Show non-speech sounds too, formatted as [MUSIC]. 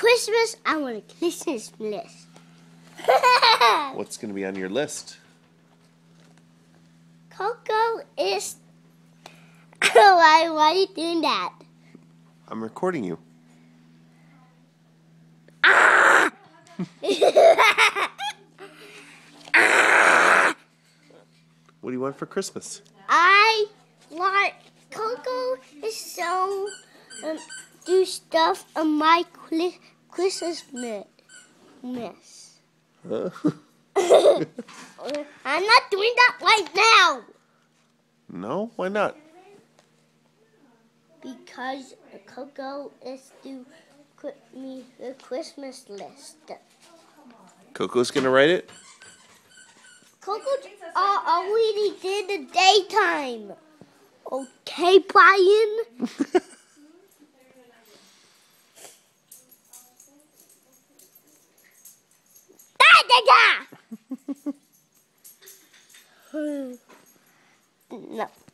Christmas, I want a Christmas list. [LAUGHS] [LAUGHS] What's going to be on your list? Coco is. [LAUGHS] why, why are you doing that? I'm recording you. Ah! What do you want for Christmas? I want Coco is so um, do stuff on my Chri- Christmas miss. Huh? [LAUGHS] I'm not doing that right now no? Why not? because Coco is do qu- me the Christmas list. Coco's going to write it? Coco uh, already did the daytime. Okay, Bryan. [LAUGHS] Da. [LAUGHS] no.